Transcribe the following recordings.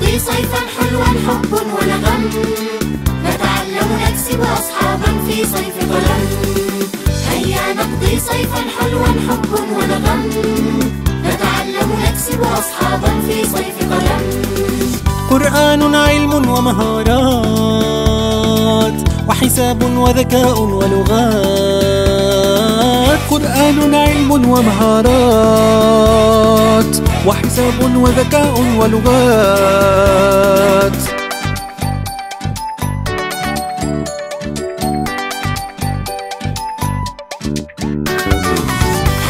نقضي صيفا حلوا حب ونغم نتعلم نكسب أصحابا في صيف ظلم. هيا نقضي صيفا حلوا حب ونغم نتعلم نكسب أصحابا في صيف ظلم. قرآن علم ومهارات وحساب وذكاء ولغات. قرآن علم ومهارات وحساب وذكاء ولغات.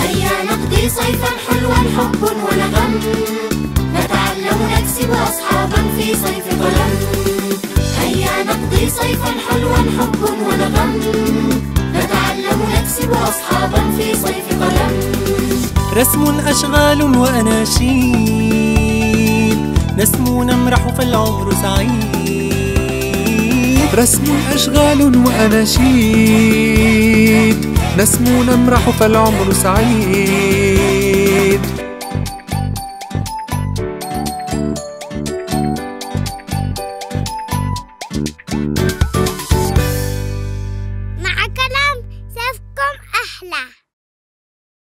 هيا نقضي صيفا حلوا حب ونغم نتعلم نكسب أصحابا في صيف قلم هيا نقضي صيفا حلوا حب ونغم نتعلم نكسب أصحابا في صيف قلم رسم أشغال وأناشيد. نسمو نمرح فالعمر سعيد. رسم أشغال وأناشيد. نسمو نمرح فالعمر سعيد. مع كلام سيفكم أحلى.